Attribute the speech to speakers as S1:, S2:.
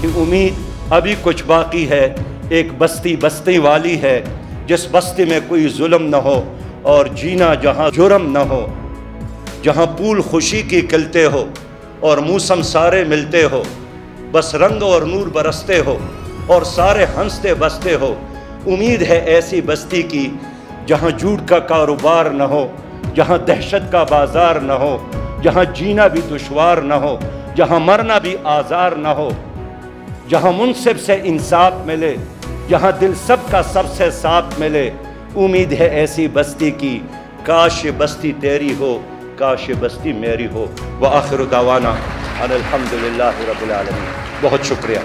S1: कि उम्मीद अभी कुछ बाकी है, एक बस्ती बस्ती वाली है, जिस बस्ती में कोई जुल्म न हो और जीना जहाँ जुर्म न हो, जहाँ फूल खुशी की खिलते हो और मौसम सारे मिलते हो, बस रंग और नूर बरसते हो और सारे हँसते बसते हो। उम्मीद है ऐसी बस्ती की, जहाँ झूठ का कारोबार न हो, जहाँ दहशत का बाज़ार न हो, जहाँ जीना भी दुशवार न हो, जहाँ मरना भी आज़ार न हो। जहाँ मुनसिब से इंसाफ मिले, जहाँ दिल सब का सबसे साथ मिले। उम्मीद है ऐसी बस्ती की, काश बस्ती तेरी हो, काश बस्ती मेरी हो। व आखिर दावाना अलहमदिल्ला रबालमी बहुत शुक्रिया।